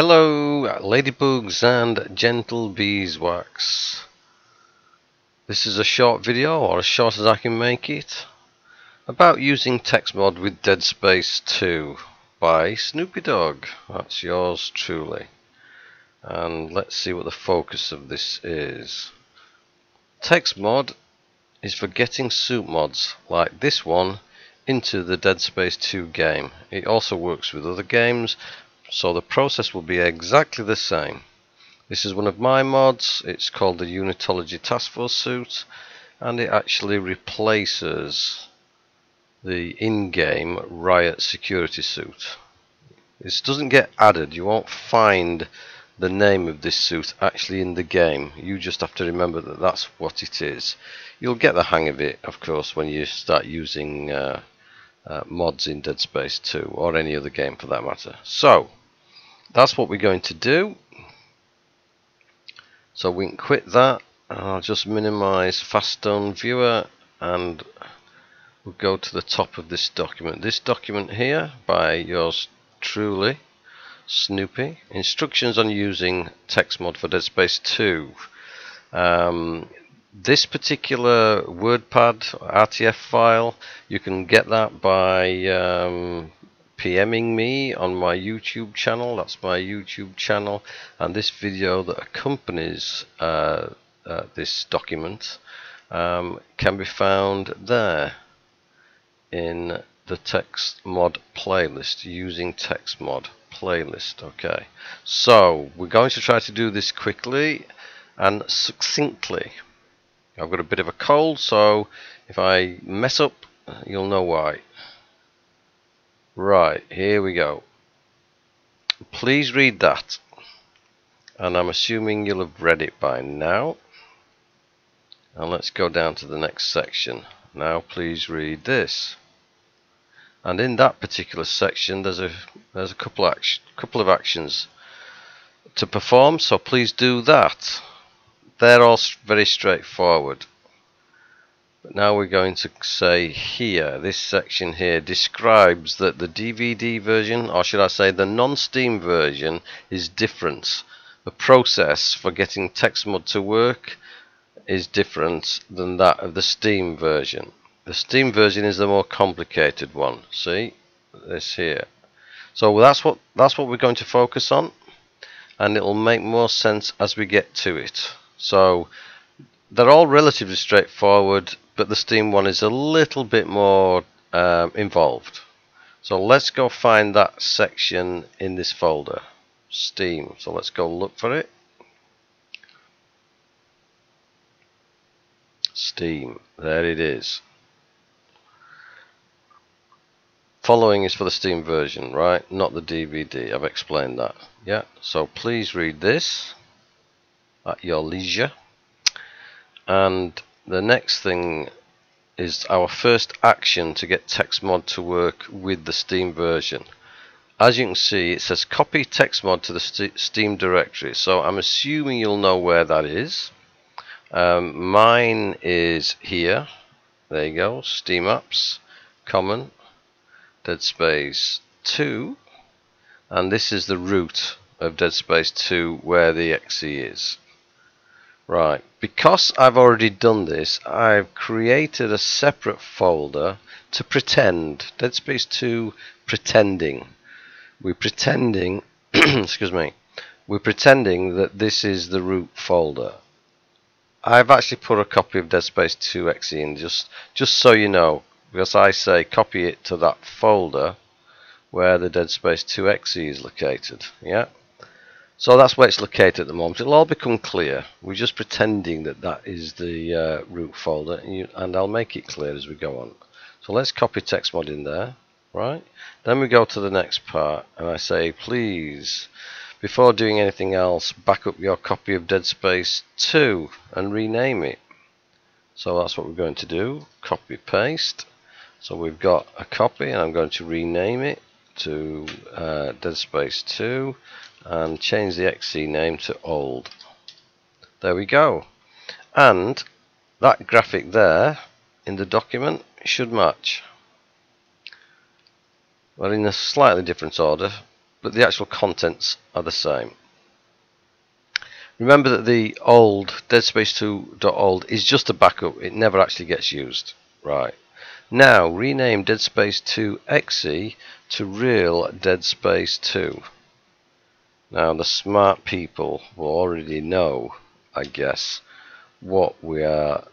Hello, ladybugs and gentle beeswax. This is a short video, or as short as I can make it, about using TexMod with Dead Space 2 by Snoopy Dog. That's yours truly. And let's see what the focus of this is. TexMod is for getting suit mods like this one into the Dead Space 2 game. It also works with other games, so the process will be exactly the same. This is one of my mods, it's called the Unitology Task Force suit, and it actually replaces the in-game Riot security suit. This doesn't get added, you won't find the name of this suit actually in the game. You just have to remember that that's what it is. You'll get the hang of it, of course, when you start using uh, uh, mods in Dead Space 2 or any other game for that matter. So, that's what we're going to do. So we can quit that. and I'll just minimize Faststone Viewer and we'll go to the top of this document. This document here by yours truly Snoopy. Instructions on using text TexMod for Dead Space 2. Um, this particular WordPad RTF file, you can get that by um, PMing me on my YouTube channel. That's my YouTube channel. And this video that accompanies uh, uh, this document um, can be found there in the TexMod playlist using TexMod playlist okay so we're going to try to do this quickly and succinctly I've got a bit of a cold so if I mess up you'll know why right here we go. Please read that. And I'm assuming you'll have read it by now. And let's go down to the next section. Now please read this. And in that particular section there's a there's a couple of action, couple of actions to perform so please do that. They're all very straightforward but now we're going to say here this section here describes that the DVD version or should I say the non-steam version is different the process for getting TexMod to work is different than that of the Steam version the Steam version is the more complicated one. See this here. So that's what that's what we're going to focus on, and it will make more sense as we get to it. So they're all relatively straightforward, but the Steam one is a little bit more um, involved. So let's go find that section in this folder, Steam. So let's go look for it. Steam, there it is. Following is for the Steam version, right? Not the DVD. I've explained that. Yeah, so please read this at your leisure. And the next thing is our first action to get TexMod to work with the Steam version. As you can see, it says copy TexMod to the Steam directory. So I'm assuming you'll know where that is. Um, mine is here. There you go. Steam apps, common. Dead Space 2 and this is the root of Dead Space 2 where the exe is. Right, because I've already done this, I've created a separate folder to pretend. Dead Space 2 pretending. We're pretending, excuse me, we're pretending that this is the root folder. I've actually put a copy of Dead Space 2 exe in just, just so you know because I say copy it to that folder where the Dead Space 2 exe is located yeah so that's where it's located at the moment. It'll all become clear. We're just pretending that that is the uh, root folder and, you, and I'll make it clear as we go on. So let's copy TexMod in there right? Then we go to the next part and I say please before doing anything else back up your copy of Dead Space 2 and rename it. So that's what we're going to do copy paste. So we've got a copy and I'm going to rename it to uh, Dead Space 2 and change the exe name to old. There we go. And that graphic there in the document should match. Well in a slightly different order. but the actual contents are the same. Remember that the old Dead Space 2.old is just a backup, it never actually gets used. Right. Now rename Dead Space 2 EXE to real Dead Space 2. Now the smart people will already know, I guess, what we are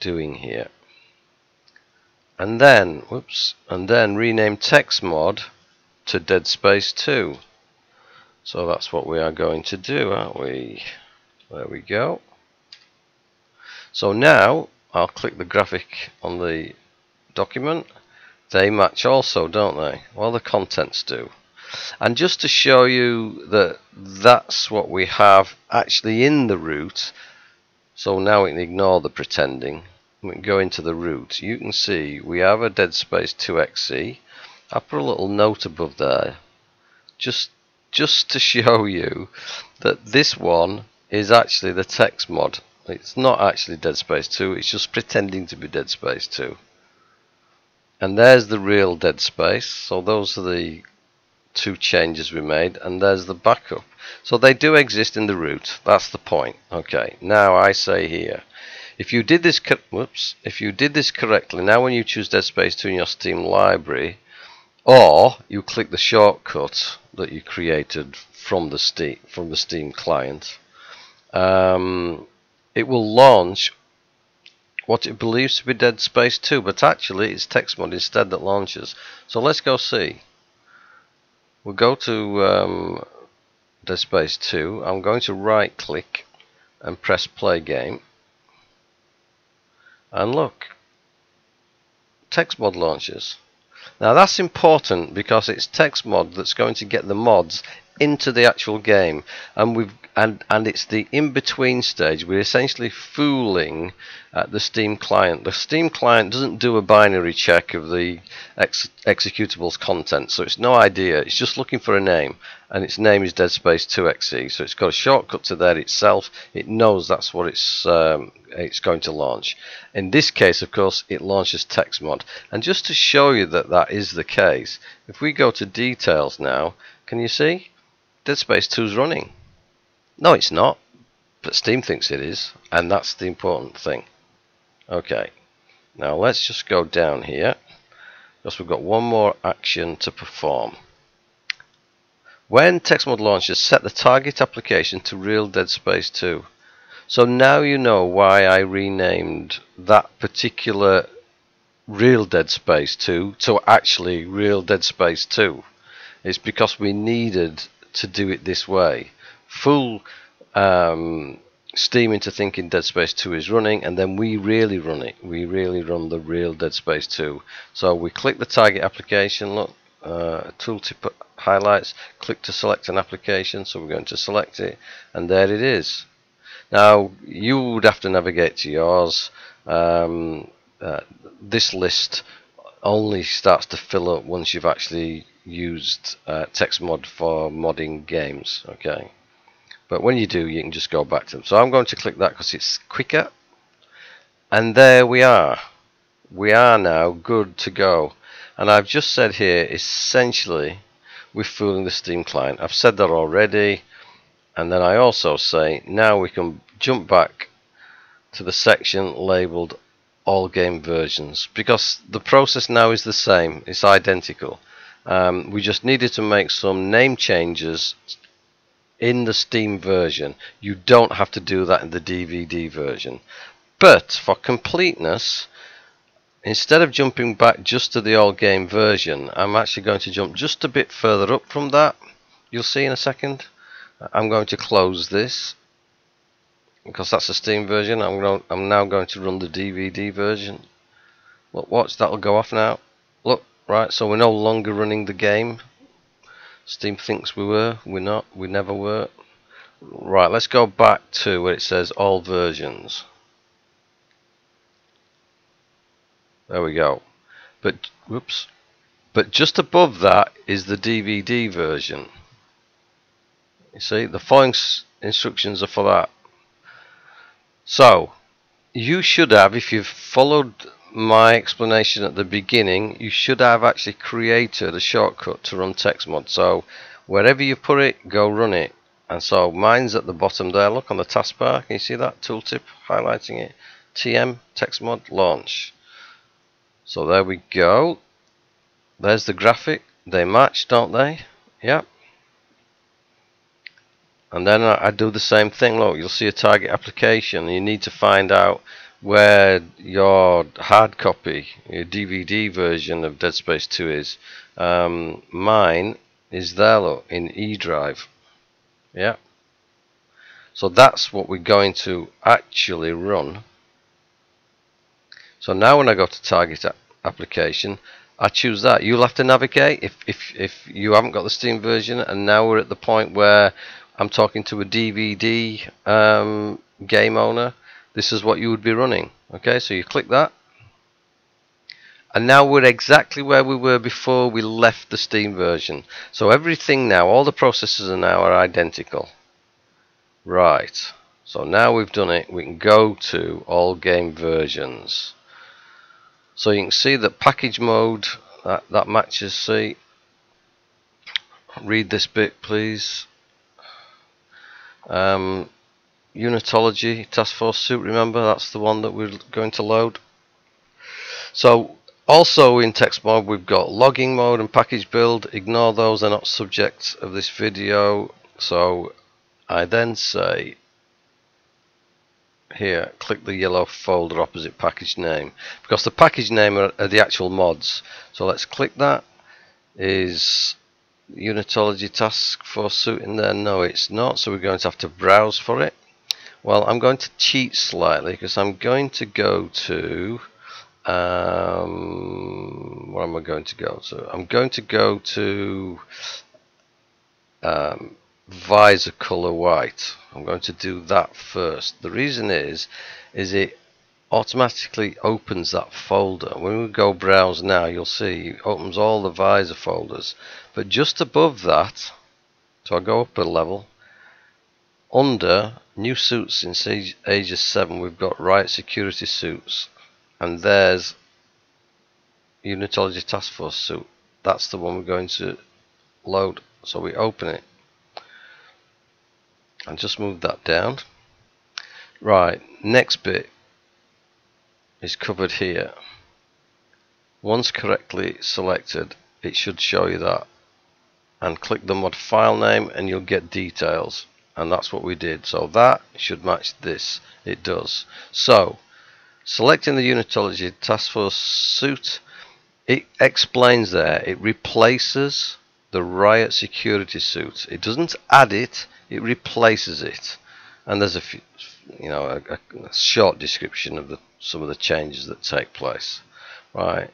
doing here. And then, whoops, and then rename TexMod to Dead Space 2. So that's what we are going to do, aren't we? There we go. So now I'll click the graphic on the document. They match also, don't they? Well, the contents do. And just to show you that that's what we have actually in the root, so now we can ignore the pretending, we can go into the root. You can see we have a Dead Space 2 EXE. I put a little note above there, just just to show you that this one is actually the TexMod. It's not actually Dead Space 2, it's just pretending to be Dead Space 2. And there's the real Dead Space, so those are the two changes we made and there's the backup. So they do exist in the root that's the point. Okay. Now I say here if you did this whoops if you did this correctly now when you choose Dead Space 2 in your Steam library or you click the shortcut that you created from the Steam from the Steam client um, it will launch what it believes to be Dead Space 2 but actually it's TexMod instead that launches. So let's go see We'll go to um, Dead Space 2. I'm going to right click and press play game. And look, TexMod launches. Now that's important because it's TexMod that's going to get the mods into the actual game. And we've and and it's the in-between stage. We're essentially fooling uh, the steam client. The steam client doesn't do a binary check of the ex executable's content. So it's no idea. It's just looking for a name. And its name is Dead Space 2 EXE so it's got a shortcut to there itself. It knows that's what it's um, it's going to launch. In this case of course it launches TexMod and just to show you that that is the case if we go to details now can you see Dead Space 2 is running. No, it's not, but Steam thinks it is, and that's the important thing. Okay, now let's just go down here, because we've got one more action to perform. When TexMod launches, set the target application to Real Dead Space 2. So now you know why I renamed that particular Real Dead Space 2 to actually Real Dead Space 2. It's because we needed to do it this way. Full um, steam into thinking Dead Space 2 is running and then we really run it. We really run the real Dead Space 2. So we click the target application, look, uh, tooltip highlights, click to select an application, so we're going to select it and there it is. Now you would have to navigate to yours. Um, uh, this list only starts to fill up once you've actually used uh, TexMod for modding games okay? But when you do you can just go back to them. So I'm going to click that because it's quicker. And there we are. We are now good to go. And I've just said here essentially we're fooling the Steam client. I've said that already. And then I also say now we can jump back to the section labeled all game versions. Because the process now is the same. It's identical um, we just needed to make some name changes in the Steam version. You don't have to do that in the DVD version. But for completeness, instead of jumping back just to the old game version, I'm actually going to jump just a bit further up from that. You'll see in a second. I'm going to close this because that's the Steam version. I'm, going, I'm now going to run the DVD version. Look, watch, that'll go off now. Right, so we're no longer running the game. Steam thinks we were, we're not, we never were. Right, let's go back to where it says all versions. There we go. But, whoops. But just above that is the DVD version. You see, the following instructions are for that. So, you should have, if you've followed my explanation at the beginning, you should have actually created a shortcut to run TexMod. So wherever you put it, go run it. And so mine's at the bottom there. Look on the taskbar. Can you see that tooltip highlighting it? TM TexMod launch. So there we go. There's the graphic. They match, don't they? Yep. And then I, I do the same thing. Look, you'll see a target application. You need to find out where your hard copy, your DVD version of Dead Space 2 is. Um, mine is there, look, in E drive. Yeah. So that's what we're going to actually run. So now when I go to target application, I choose that. You'll have to navigate if, if, if you haven't got the Steam version and now we're at the point where I'm talking to a DVD um, game owner this is what you would be running. Okay so you click that. And now we're exactly where we were before we left the Steam version. So everything now all the processes are now are identical. Right. So now we've done it. We can go to all game versions. So you can see that package mode that, that matches. See? Read this bit please. Um, Unitology Task Force suit, remember? That's the one that we're going to load. So, also in TexMod we've got logging mode and package build. Ignore those, they're not subjects of this video. So, I then say, here, click the yellow folder opposite package name. Because the package name are, are the actual mods. So let's click that. Is Unitology Task Force suit in there? No, it's not. So we're going to have to browse for it. Well, I'm going to cheat slightly because I'm going to go to um, where am I going to go to? I'm going to go to um, visor color white. I'm going to do that first. The reason is, is it automatically opens that folder. When we go browse now, you'll see it opens all the visor folders. But just above that, so I go up a level, under new suits since Aegis 7 we've got riot security suits and there's Unitology Task Force suit. That's the one we're going to load. So we open it and just move that down. Right next bit is covered here. Once correctly selected it should show you that. And click the mod file name and you'll get details and that's what we did. So that should match this. It does. So selecting the unitology task force suit it explains there it replaces the riot security suit. It doesn't add it it replaces it. And there's a few, you know a, a short description of the some of the changes that take place. Right.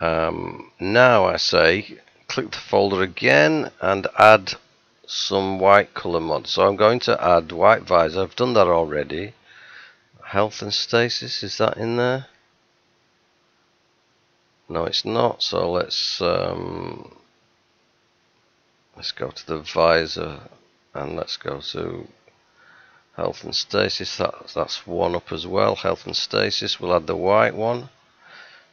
Um, now I say click the folder again and add some white color mods So I'm going to add white visor. I've done that already. Health and stasis, is that in there? No, it's not. So let's um, let's go to the visor and let's go to health and stasis. That, that's one up as well. Health and stasis. We'll add the white one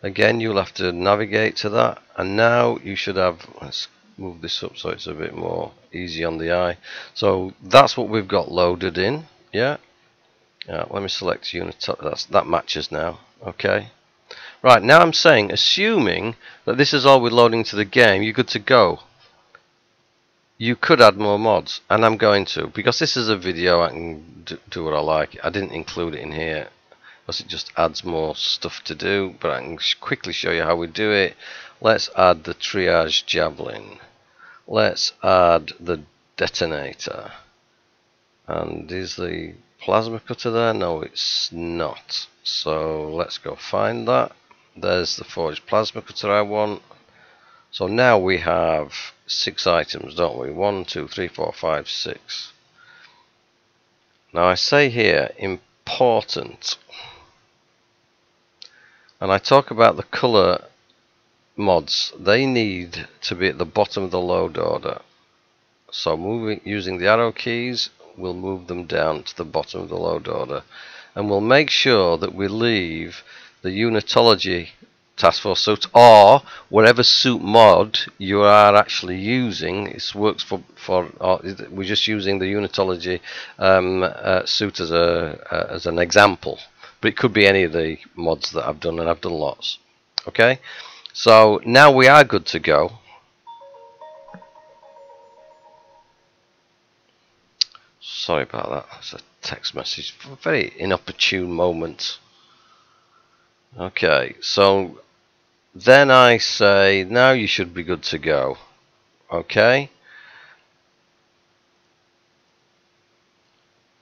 again you'll have to navigate to that. And now you should have let's move this up so it's a bit more easy on the eye. So that's what we've got loaded in. Yeah. Yeah let me select unit. That's that matches now. Okay. Right now I'm saying assuming that this is all we're loading to the game you're good to go. You could add more mods and I'm going to because this is a video I can do what I like. I didn't include it in here because it just adds more stuff to do but I can quickly show you how we do it. Let's add the triage javelin. Let's add the detonator. And is the plasma cutter there? No it's not. So let's go find that. There's the forged plasma cutter I want. So now we have six items don't we? One two three four five six. Now I say here important and I talk about the color mods. They need to be at the bottom of the load order. So moving using the arrow keys we'll move them down to the bottom of the load order. And we'll make sure that we leave the Unitology task force suit or whatever suit mod you are actually using. It works for for we're just using the unitology um, uh, suit as a uh, as an example but it could be any of the mods that I've done and I've done lots. Okay? So now we are good to go. Sorry about that. It's a text message. Very inopportune moment. Okay so then I say now you should be good to go. Okay?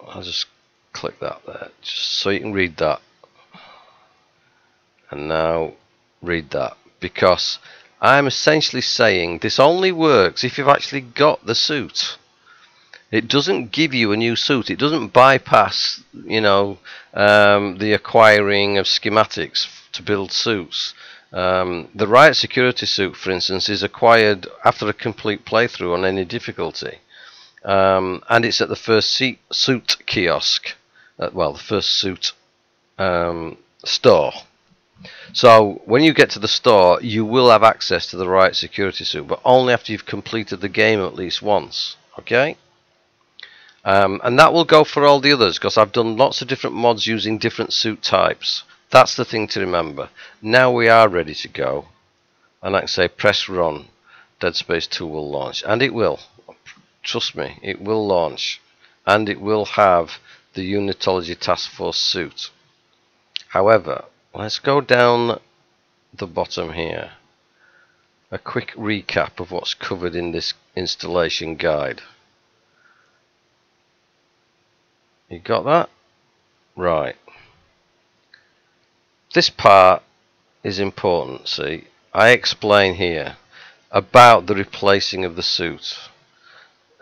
I'll just click that there just so you can read that. And now read that because I'm essentially saying this only works if you've actually got the suit. It doesn't give you a new suit. It doesn't bypass you know um, the acquiring of schematics to build suits. Um, the Riot security suit, for instance, is acquired after a complete playthrough on any difficulty. Um, and it's at the first seat, suit kiosk, uh, well, the first suit um, store. So when you get to the store, you will have access to the Riot security suit, but only after you've completed the game at least once. Okay? Um, and that will go for all the others because I've done lots of different mods using different suit types. That's the thing to remember. Now we are ready to go. And I can say press run. Dead Space 2 will launch. And it will. Trust me, it will launch. And it will have the Unitology Task Force suit. However, let's go down the bottom here. A quick recap of what's covered in this installation guide. You got that? Right. This part is important, see. I explain here about the replacing of the suit.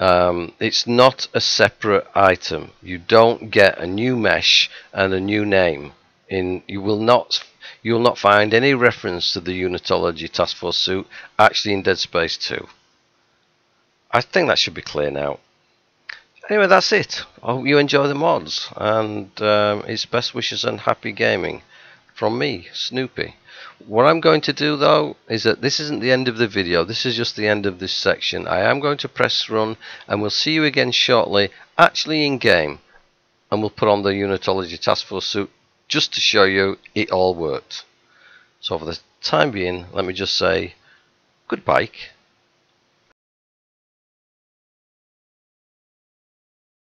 Um, it's not a separate item. You don't get a new mesh and a new name. In you will not you will not find any reference to the Unitology Task Force suit actually in Dead Space 2. I think that should be clear now. Anyway, that's it. I hope you enjoy the mods, and um, it's best wishes and happy gaming from me, Snoopy. What I'm going to do though is that this isn't the end of the video, this is just the end of this section. I am going to press run and we'll see you again shortly, actually in game. And we'll put on the Unitology Task Force suit just to show you it all worked. So for the time being, let me just say goodbye.